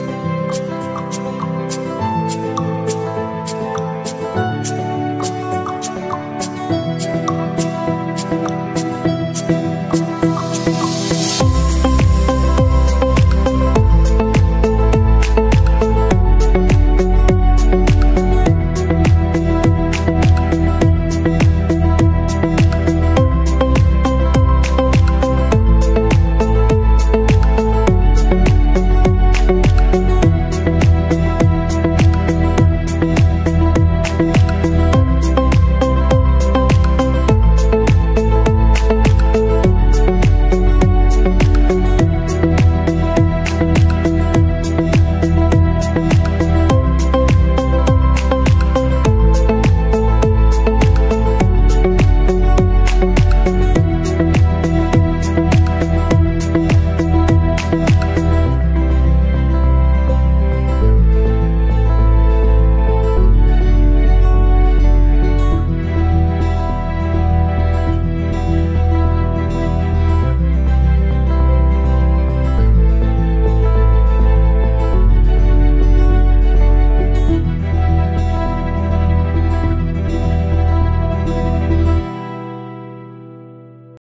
Podcast.